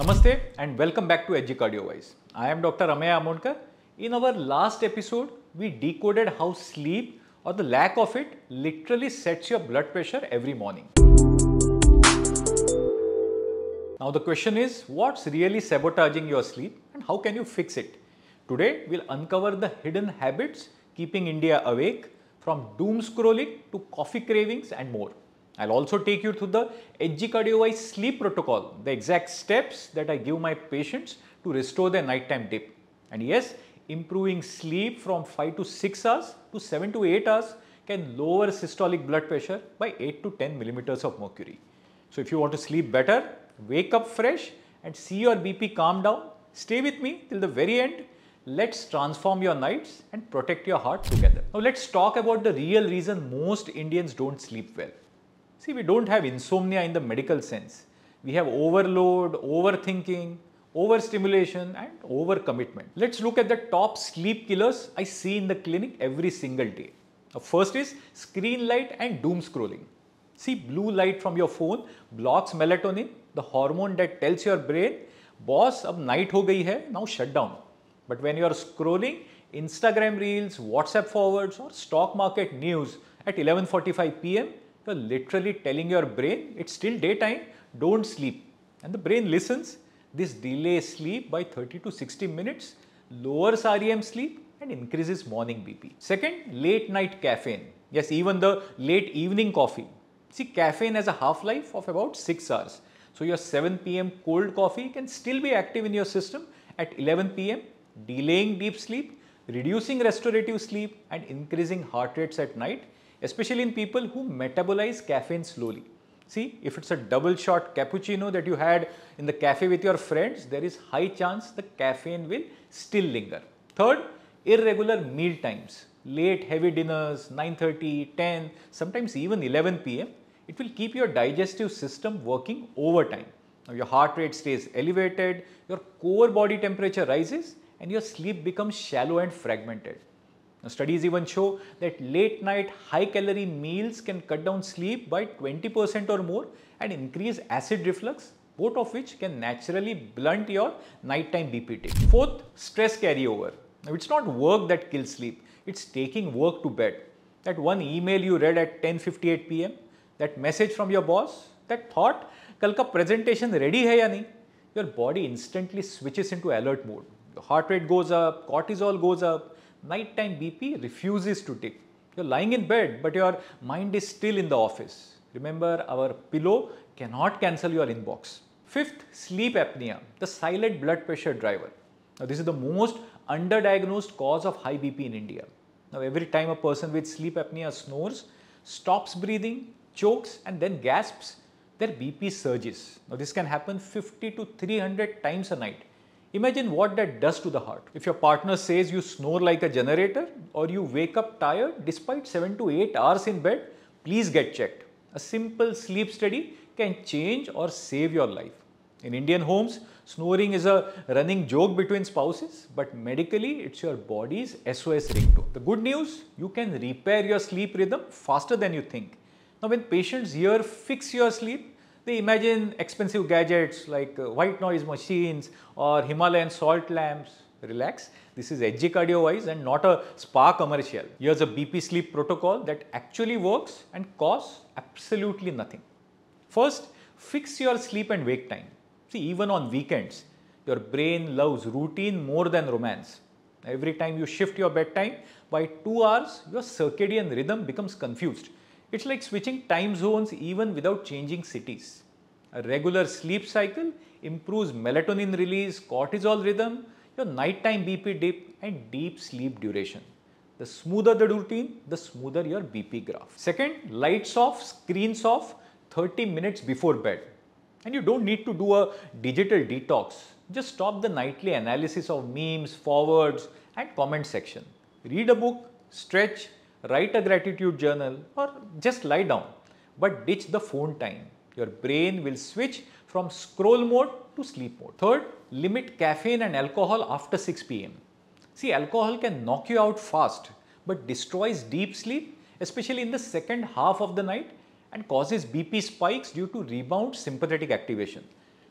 Namaste and welcome back to HG Cardiowise. I am Dr. Ameya Amonkar. In our last episode, we decoded how sleep or the lack of it literally sets your blood pressure every morning. Now the question is, what's really sabotaging your sleep and how can you fix it? Today, we'll uncover the hidden habits keeping India awake from doom scrolling to coffee cravings and more. I'll also take you through the HG Cardiowise sleep protocol, the exact steps that I give my patients to restore their nighttime dip. And yes, improving sleep from 5 to 6 hours to 7 to 8 hours can lower systolic blood pressure by 8 to 10 millimeters of mercury. So if you want to sleep better, wake up fresh and see your BP calm down, stay with me till the very end. Let's transform your nights and protect your heart together. Now let's talk about the real reason most Indians don't sleep well. See, we don't have insomnia in the medical sense. We have overload, overthinking, overstimulation and overcommitment. Let's look at the top sleep killers I see in the clinic every single day. The first is screen light and doom scrolling. See, blue light from your phone blocks melatonin, the hormone that tells your brain, boss, ab night ho gayi hai, now shut down. But when you are scrolling Instagram reels, WhatsApp forwards or stock market news at 11.45 pm, you're literally telling your brain it's still daytime, don't sleep. And the brain listens. This delays sleep by 30 to 60 minutes, lowers REM sleep and increases morning BP. Second, late night caffeine. Yes, even the late evening coffee. See, caffeine has a half-life of about 6 hours. So your 7 pm cold coffee can still be active in your system at 11 pm, delaying deep sleep, reducing restorative sleep and increasing heart rates at night especially in people who metabolize caffeine slowly. See, if it's a double shot cappuccino that you had in the cafe with your friends, there is high chance the caffeine will still linger. Third, irregular meal times, late heavy dinners, 9.30, 10, sometimes even 11 pm, it will keep your digestive system working overtime. Now, your heart rate stays elevated, your core body temperature rises and your sleep becomes shallow and fragmented. Now, studies even show that late night high calorie meals can cut down sleep by 20% or more and increase acid reflux, both of which can naturally blunt your nighttime BP take. Fourth, stress carryover. Now, it's not work that kills sleep, it's taking work to bed. That one email you read at 10.58 pm, that message from your boss, that thought, kal ka presentation ready hai ya? Your body instantly switches into alert mode. Your heart rate goes up, cortisol goes up, nighttime BP refuses to tick. You're lying in bed, but your mind is still in the office. Remember, our pillow cannot cancel your inbox. Fifth, sleep apnea, the silent blood pressure driver. Now, this is the most underdiagnosed cause of high BP in India. Now, every time a person with sleep apnea snores, stops breathing, chokes, and then gasps, their BP surges. Now, this can happen 50 to 300 times a night. Imagine what that does to the heart. If your partner says you snore like a generator or you wake up tired despite 7 to 8 hours in bed, please get checked. A simple sleep study can change or save your life. In Indian homes, snoring is a running joke between spouses, but medically it's your body's SOS ringtone. The good news, you can repair your sleep rhythm faster than you think. Now when patients hear fix your sleep, they imagine expensive gadgets like uh, white noise machines or Himalayan salt lamps. Relax, this is HG Cardiowise and not a spa commercial. Here's a BP sleep protocol that actually works and costs absolutely nothing. First, fix your sleep and wake time. See, even on weekends, your brain loves routine more than romance. Every time you shift your bedtime by 2 hours, your circadian rhythm becomes confused it's like switching time zones even without changing cities. A regular sleep cycle improves melatonin release, cortisol rhythm, your nighttime BP dip and deep sleep duration. The smoother the routine, the smoother your BP graph. Second, lights off, screens off 30 minutes before bed. And you don't need to do a digital detox. Just stop the nightly analysis of memes, forwards and comment section. Read a book, stretch, write a gratitude journal or just lie down. But ditch the phone time. Your brain will switch from scroll mode to sleep mode. Third, limit caffeine and alcohol after 6 pm. See, alcohol can knock you out fast but destroys deep sleep, especially in the second half of the night and causes BP spikes due to rebound sympathetic activation.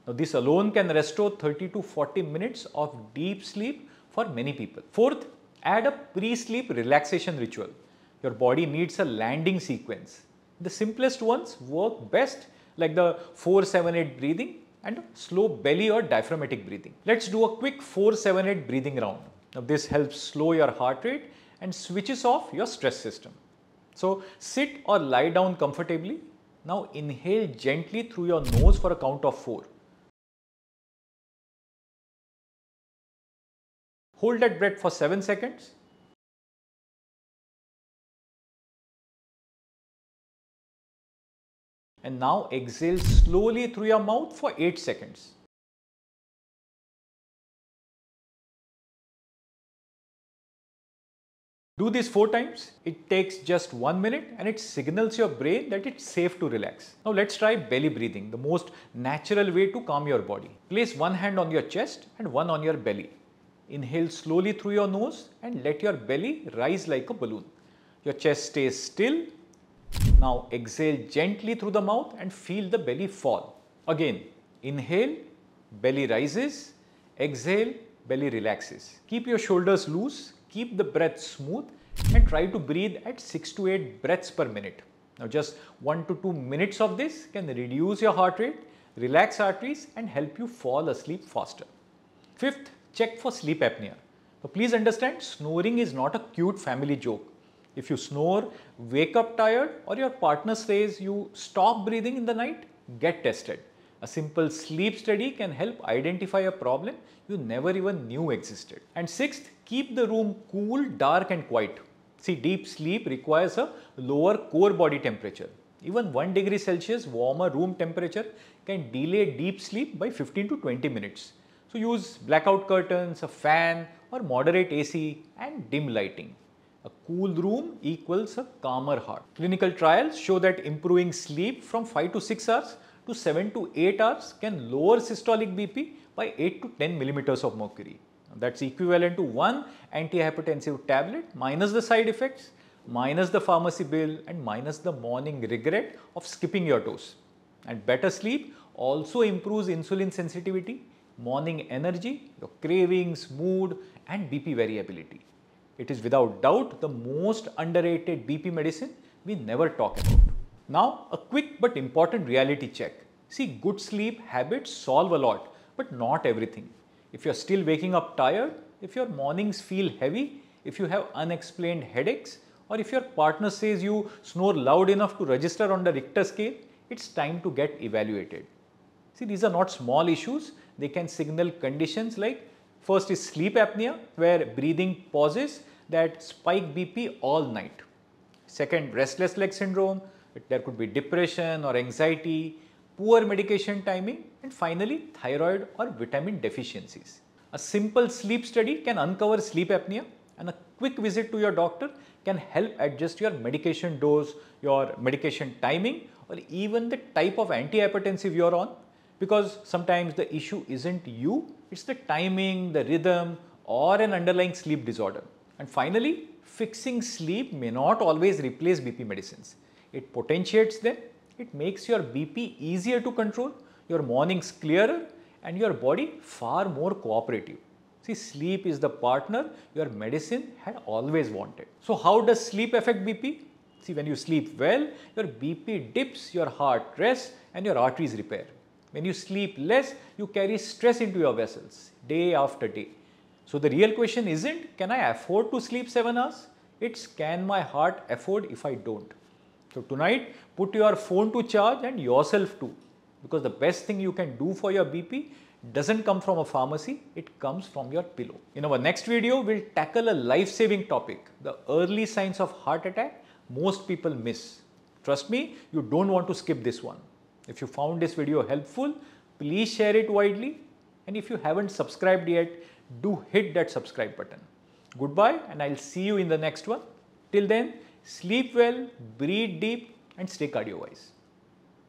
Now this alone can restore 30 to 40 minutes of deep sleep for many people. Fourth, add a pre-sleep relaxation ritual. Your body needs a landing sequence. The simplest ones work best like the 478 breathing and slow belly or diaphragmatic breathing. Let's do a quick 478 breathing round. Now this helps slow your heart rate and switches off your stress system. So sit or lie down comfortably. Now inhale gently through your nose for a count of 4. Hold that breath for 7 seconds. And now exhale slowly through your mouth for 8 seconds. Do this 4 times. It takes just 1 minute and it signals your brain that it's safe to relax. Now let's try belly breathing, the most natural way to calm your body. Place one hand on your chest and one on your belly. Inhale slowly through your nose and let your belly rise like a balloon. Your chest stays still. Now exhale gently through the mouth and feel the belly fall. Again, inhale, belly rises. Exhale, belly relaxes. Keep your shoulders loose, keep the breath smooth and try to breathe at 6 to 8 breaths per minute. Now just 1 to 2 minutes of this can reduce your heart rate, relax arteries and help you fall asleep faster. Fifth, check for sleep apnea. Now please understand snoring is not a cute family joke. If you snore, wake up tired or your partner says you stop breathing in the night, get tested. A simple sleep study can help identify a problem you never even knew existed. And sixth, keep the room cool, dark and quiet. See, deep sleep requires a lower core body temperature. Even 1 degree Celsius warmer room temperature can delay deep sleep by 15 to 20 minutes. So use blackout curtains, a fan or moderate AC and dim lighting. A cool room equals a calmer heart. Clinical trials show that improving sleep from 5 to 6 hours to 7 to 8 hours can lower systolic BP by 8 to 10 millimeters of mercury. That's equivalent to one antihypertensive tablet minus the side effects, minus the pharmacy bill and minus the morning regret of skipping your dose. And better sleep also improves insulin sensitivity, morning energy, your cravings, mood and BP variability. It is without doubt the most underrated BP medicine we never talk about. Now a quick but important reality check. See good sleep habits solve a lot but not everything. If you're still waking up tired, if your mornings feel heavy, if you have unexplained headaches or if your partner says you snore loud enough to register on the Richter scale, it's time to get evaluated. See these are not small issues, they can signal conditions like first is sleep apnea where breathing pauses that spike BP all night. Second restless leg syndrome, there could be depression or anxiety, poor medication timing and finally thyroid or vitamin deficiencies. A simple sleep study can uncover sleep apnea and a quick visit to your doctor can help adjust your medication dose, your medication timing or even the type of antihypertensive you are on because sometimes the issue isn't you, it's the timing, the rhythm or an underlying sleep disorder. And finally, fixing sleep may not always replace BP medicines. It potentiates them, it makes your BP easier to control, your mornings clearer and your body far more cooperative. See, sleep is the partner your medicine had always wanted. So, how does sleep affect BP? See, when you sleep well, your BP dips, your heart rests and your arteries repair. When you sleep less, you carry stress into your vessels day after day. So, the real question isn't can I afford to sleep 7 hours? It's can my heart afford if I don't? So tonight, put your phone to charge and yourself too. Because the best thing you can do for your BP doesn't come from a pharmacy, it comes from your pillow. In our next video, we'll tackle a life-saving topic, the early signs of heart attack most people miss. Trust me, you don't want to skip this one. If you found this video helpful, please share it widely. And if you haven't subscribed yet, do hit that subscribe button. Goodbye and I'll see you in the next one. Till then, Sleep well, breathe deep and stay cardio wise.